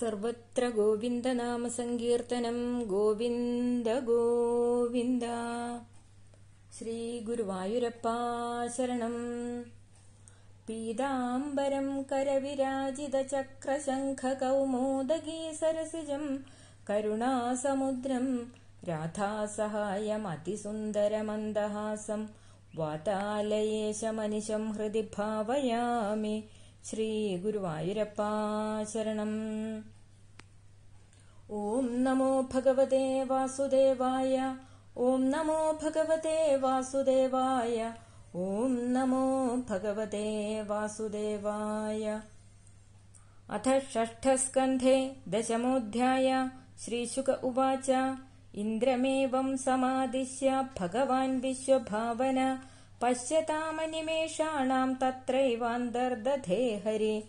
सर्वत्र गोविन्दनामसङ्कीर्तनं गोविन्द गोविन्द। श्रीगुरुवायुरप्पा शरणम् पीताम्बरं करविराजितचक्रशङ्खकौमोदगी सरसिजं करुणासमुद्रं राधासहायमतिसुन्दरमन्दहासं। वातालयेशमनिशं हृदि भावयामि श्रीगुरुवायुरप्पा शरणम् ॐ नमो भगवते वासुदेवाय ॐ नमो भगवते वासुदेवाय ॐ नमो भगवते वासुदेवाय। अथ षष्ठस्कन्धे दशमोऽध्याय श्रीशुक उवाच। इन्द्रमेवं समादिश्य भगवान् विश्वभावन पश्यतामनिमेषाणाम् तत्रैवान्तर्दधे हरि।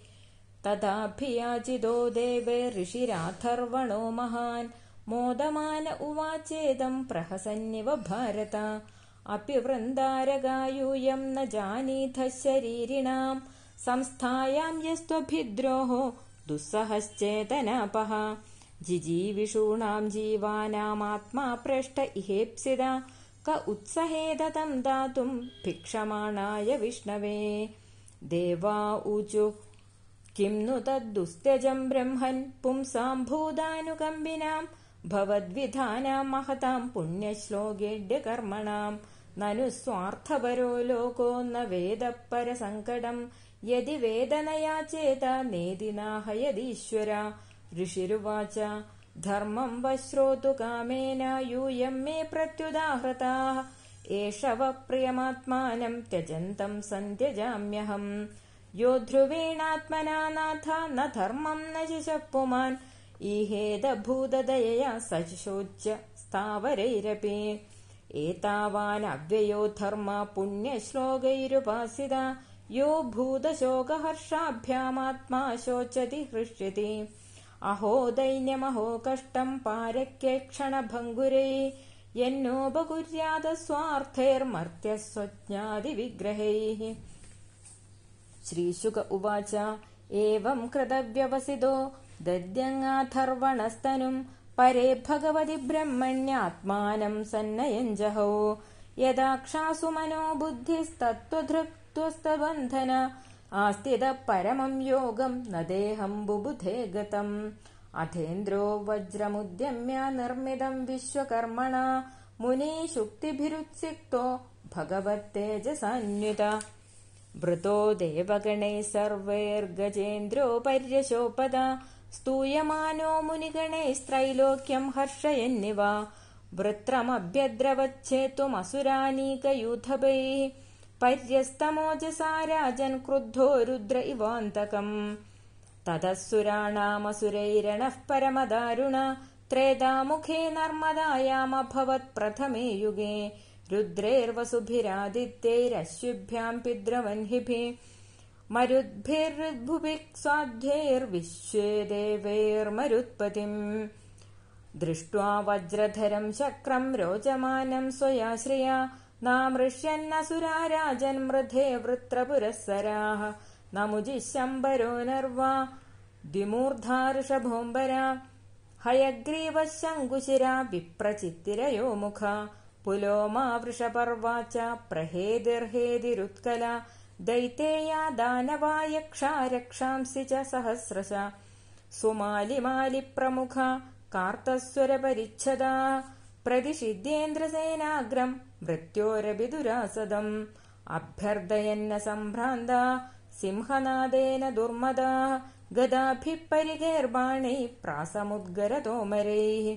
तथाभियाचितो देवे ऋषिराथर्वणो महान्। मोदमान उवाचेदम् प्रहसन्निव भारत। अपि वृन्दारगायूयम् न जानीथ शरीरिणाम् संस्थायाम् यस्त्वभिद्रोः दुःसहश्चेतनापः। जिजीविषूणाम् जीवानामात्मा पृष्ट इहेप्सिदा क उत्सहेदतं दातुं भिक्षमाणाय विष्णवे। देवा ऊचु किं नु तद्दुस्त्यजं ब्रह्मन्? पुंसाम्भूदानुकम्बिनां भवद्विधानां महतां पुण्यश्लोकेड्यकर्मणां। ननु स्वार्थपरो लोको न वेदपरसङ्कटं। यदि वेदनया चेत नेदिनाह यदीश्वर। ऋषिरुवाच धर्मं वश्रोतु कामेन यूयं मे प्रत्युदाहृताः। एष व प्रियमात्मानं त्यजन्तं सन्त्यजाम्यहम् यो ध्रुवेणात्मना नाथ न धर्मं न पुमान् ईहेदभूतदयया सशोच्य स्थावरैरपि। एतावानव्ययो धर्म पुण्यश्लोकैरुपासिता। यो भूतशोकहर्षाभ्यामात्मा शोचति हृष्यति अहो दैन्यमहो कष्टम् पारक्यक्षणभङ्गुरे यन्नोपकुर्यादस्वार्थैर्मर्त्यस्वज्ञादिविग्रहैः श्रीशुक उवाच एवम् कृतव्यवसितो दद्यङाथर्वणस्तनुम् परे भगवति ब्रह्मण्यात्मानम् सन्नयञ्जहौ यदाक्षासु मनो बुद्धिस्तत्त्वधृक्त्वस्तबन्धन आस्तिदः परमम् योगम् न देहम् बुबुधे गतम्। अथेन्द्रो वज्रमुद्यम्य निर्मितम् विश्वकर्मणा। मुनीशुक्तिभिरुत्सिक्तो भगवत्तेजसान्वित वृतो देवगणैः सर्वैर्गजेन्द्रोपर्यशोपदा। स्तूयमानो मुनिगणैस्त्रैलोक्यम् हर्षयन्निव। वृत्रमभ्यद्रवच्छेतुमसुरानीकयूथपैः पर्यस्तमोजसा राजन् क्रुद्धो रुद्र इवान्तकम्। ततः सुराणामसुरैरणः परमदारुण त्रेधामुखे नर्मदायामभवत् प्रथमे युगे। रुद्रेर्वसुभिरादित्यैरश्विभ्याम् पिद्रवह्निभिः मरुद्भिर्भुभिक् स्वाध्यैर्विश्वे देवैर्मरुत्पतिम् दृष्ट्वा वज्रधरम् चक्रम् रोचमानम् स्वयाश्रया नामृष्यन्नसुरा राजन्मृधे वृत्रपुरःसराः। नमुजिः शम्बरो नर्वा द्विमूर्धार्षभोम्बरा हयग्रीवः शङ्कुशिरा विप्रचित्तिरयो मुखा। पुलोमा वृषपर्वा च प्रहेदिर्हेदिरुत्कला दैतेया दानवा यक्षा रक्षांसि च सहस्रश। सुमालिमालिप्रमुखा कार्तस्वरपरिच्छदा प्रतिषिध्येन्द्रसेनाग्रम् मृत्योरभिदुरासदम् अभ्यर्दयन्न सम्भ्रान्ता सिंहनादेन दुर्मदा गदाभिः परिगैर्बाणैः प्रासमुद्गरतोमरैः।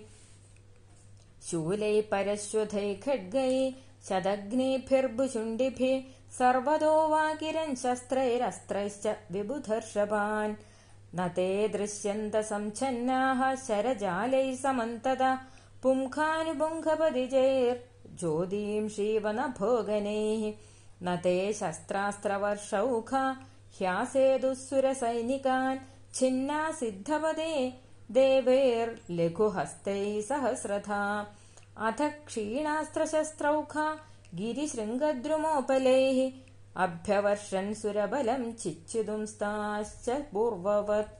शूलैः परश्वथैः खड्गैः शदग्नेभिर्भुशुण्डिभिः सर्वतो वा किरन् शस्त्रैरस्त्रैश्च विबुधर्षभान्। न ते दृश्यन्त संच्छन्नाः शरजालैः समन्तदा पुङ्खानुपुङ्खपदिजैर्ज्योतीं श्रीवनभोगनैः न ते शस्त्रास्त्रवर्षौखा ह्यासेदुःसुरसैनिकान् छिन्ना सिद्धपदे देवैर्लघुहस्तैः सहस्रथा अथ क्षीणास्त्रशस्त्रौखा गिरिशृङ्गद्रुमोपलैः अभ्यवर्षन् सुरबलम् चिच्छिदुंस्ताश्च पूर्ववत्।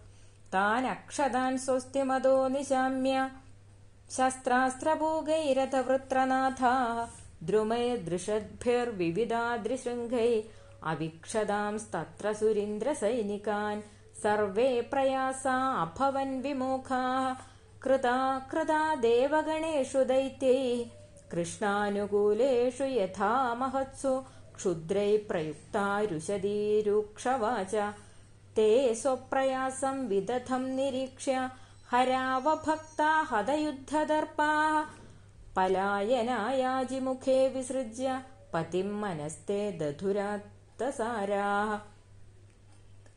तानक्षदान् स्वस्तिमदो निशाम्य शस्त्रास्त्रभोगैरथवृत्रनाथाः द्रुमैर्दृशद्भिर्विविधादृशृङ्गै अविक्षदांस्तत्र सुरीन्द्रसैनिकान् सर्वे प्रयासा अभवन् विमुखाः। कृता कृता देवगणेषु दैत्यैः कृष्णानुकूलेषु यथा महत्सु क्षुद्रैः प्रयुक्ता रुषदीरुक्षवाच ते स्वप्रयासं विदथं निरीक्ष्य हरावभक्ता हदयुद्धदर्पाः पलायनायाजिमुखे विसृज्य पतिं मनस्ते दधुरात्तसाराः।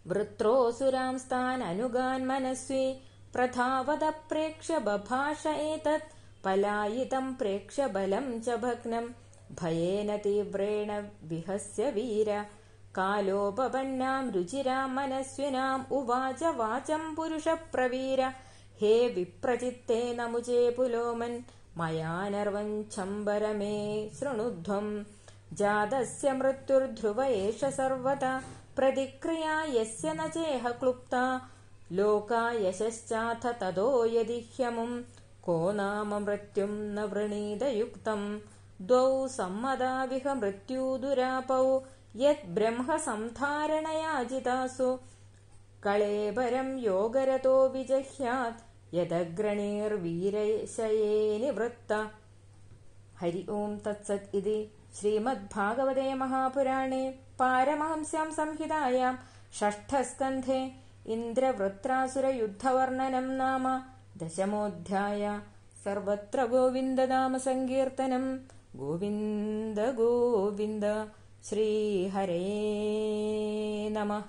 वृत्रोऽसुरांस्तान् अनुगान्मनस्वी प्रथावदप्रेक्ष्य बभाष एतत् पलायितं प्रेक्ष्य बलं च भग्नं। भयेन तीव्रेण विहस्य वीर। कालोपपन्नां रुचिरां मनस्विनाम् उवाच वाचं पुरुषप्रवीर हे विप्रचित्ते नमुचे पुलोमन् मया नर्वञ्छम्बर मे शृणुध्वम् जातस्य मृत्युर्ध्रुव एष सर्वथा प्रतिक्रिया यस्य न चेह क्लुप्ता लोका यशश्चाथ तदो यदि ह्यमुम् को नाम मृत्युम् न वृणीदयुक्तम् द्वौ सम्मदाविह मृत्युदुरापौ यद्ब्रह्म संधारणयाजितासु कळेबरम् योगरतो विजह्यात् यदग्रणीर्वीरशये निवृत्त हरि ओम् तत्सत् इति श्रीमद्भागवते महापुराणे पारमहंस्यां संहितायाम् षष्ठस्कन्धे इन्द्रवृत्रासुरयुद्धवर्णनम् नाम दशमोऽध्याय। सर्वत्र गोविन्दनामसङ्कीर्तनम् गोविन्द गोविन्द श्रीहरे नमः